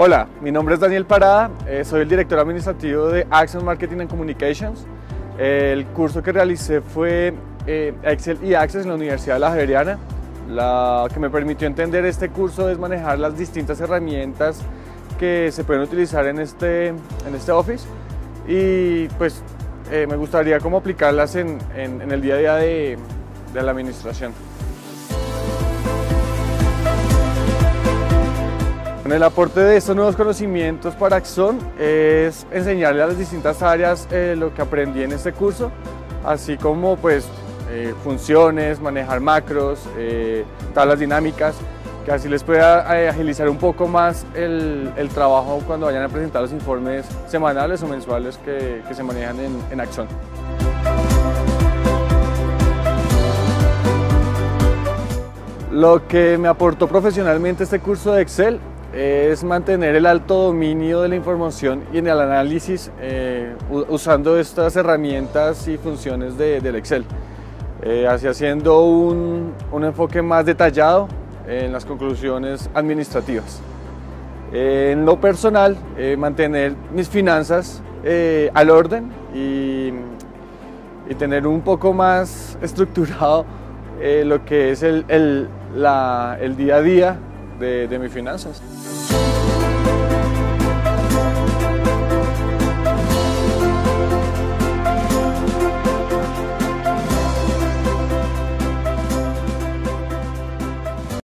Hola, mi nombre es Daniel Parada, eh, soy el director administrativo de Access Marketing and Communications. el curso que realicé fue eh, Excel y Access en la Universidad de La Javeriana. Que me permitió entender este curso es manejar las distintas herramientas que se pueden utilizar en este, en este Office y pues eh, me gustaría cómo aplicarlas en, en, el día a día de, de la administración. El aporte de estos nuevos conocimientos para Axon es enseñarle a las distintas áreas eh, lo que aprendí en este curso, así como pues eh, funciones, manejar macros, eh, tablas dinámicas, que así les pueda agilizar un poco más el, trabajo cuando vayan a presentar los informes semanales o mensuales que, se manejan en, en Axon. Lo que me aportó profesionalmente este curso de Excel es mantener el alto dominio de la información y en el análisis eh, usando estas herramientas y funciones de, del Excel, eh, así haciendo un, un, enfoque más detallado en las conclusiones administrativas. Eh, en lo personal, mantener mis finanzas al orden y, y, tener un poco más estructurado lo que es el, el, la, el día a día de, de mis finanzas.